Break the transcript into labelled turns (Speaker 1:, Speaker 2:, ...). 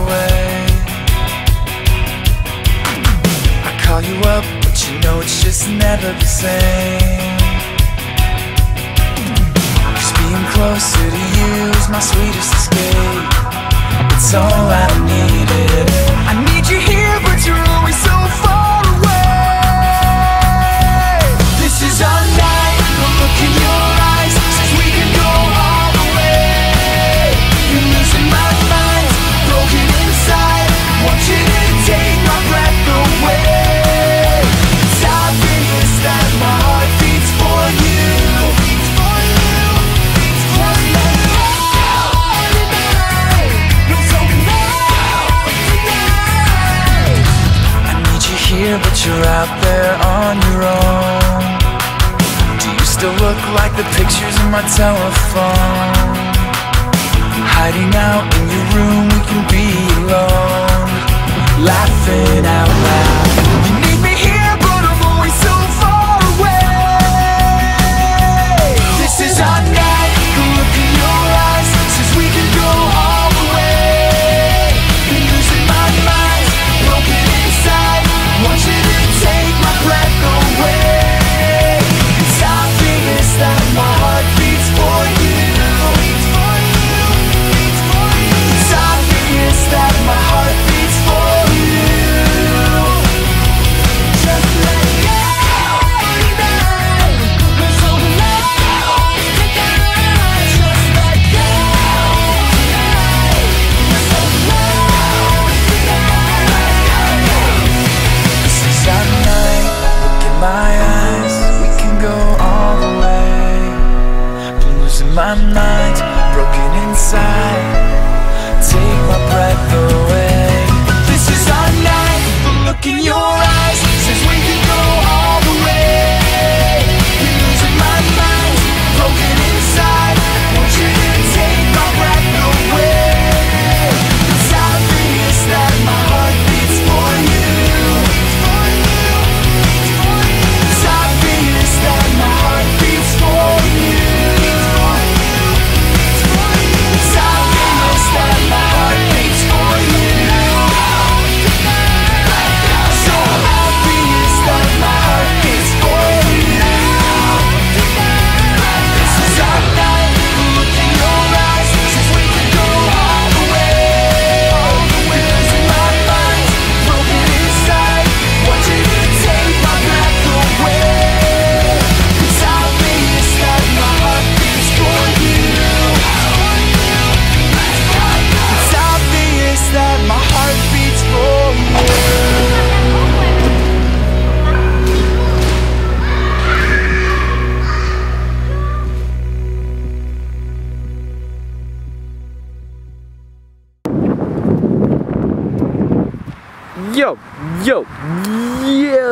Speaker 1: away. I call you up, but you know it's just never the same. Just being closer to you is my sweetest escape. It's all I need. you're out there on your own? Do you still look like the pictures in my telephone? my mind, broken inside. Take my breath away.
Speaker 2: yo, yo, yo.